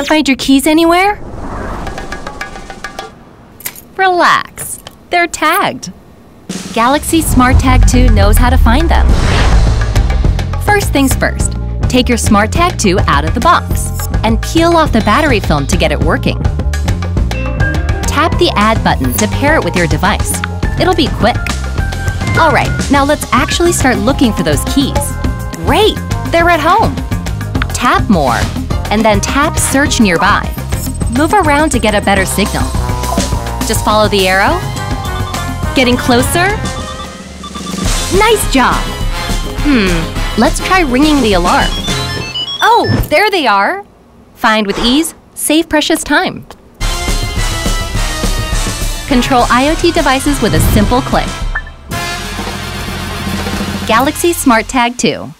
find your keys anywhere? Relax. They're tagged. Galaxy Smart Tag 2 knows how to find them. First things first, take your Smart Tag 2 out of the box and peel off the battery film to get it working. Tap the Add button to pair it with your device. It'll be quick. Alright, now let's actually start looking for those keys. Great! They're at home! Tap More, and then tap Search Nearby. Move around to get a better signal. Just follow the arrow. Getting closer? Nice job! Hmm, let's try ringing the alarm. Oh, there they are! Find with ease, save precious time. Control IoT devices with a simple click. Galaxy Smart Tag 2.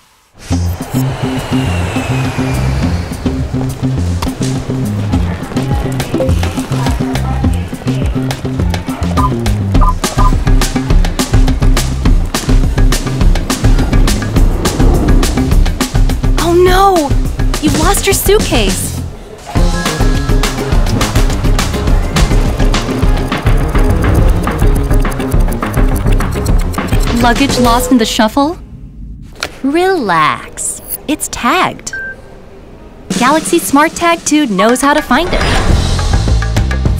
Lost your suitcase! Luggage lost in the shuffle? Relax. It's tagged. Galaxy Smart Tag 2 knows how to find it.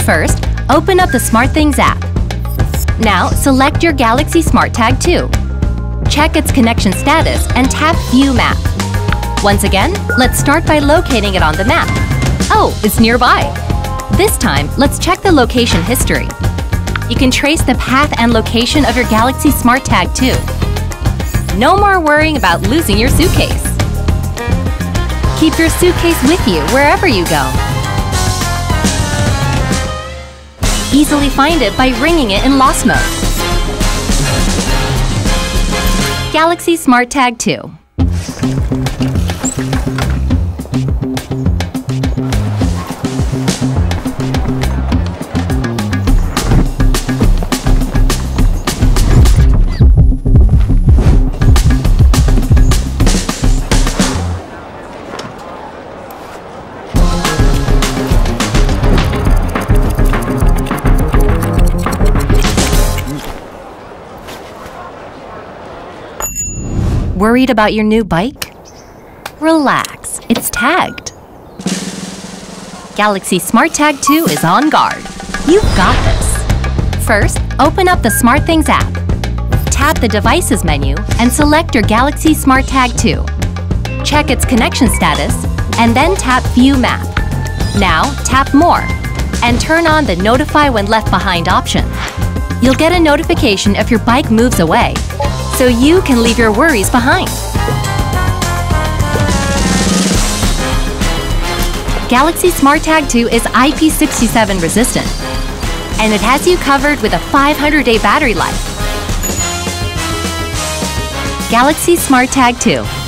First, open up the SmartThings app. Now, select your Galaxy Smart Tag 2. Check its connection status and tap View Map. Once again, let's start by locating it on the map. Oh, it's nearby. This time, let's check the location history. You can trace the path and location of your Galaxy Smart Tag 2. No more worrying about losing your suitcase. Keep your suitcase with you wherever you go. Easily find it by ringing it in lost mode. Galaxy Smart Tag 2. Worried about your new bike? Relax, it's tagged. Galaxy Smart Tag 2 is on guard. You've got this. First, open up the SmartThings app. Tap the Devices menu and select your Galaxy Smart Tag 2. Check its connection status and then tap View Map. Now, tap More and turn on the Notify When Left Behind option. You'll get a notification if your bike moves away, so you can leave your worries behind. Galaxy Smart Tag 2 is IP67 resistant, and it has you covered with a 500-day battery life. Galaxy Smart Tag 2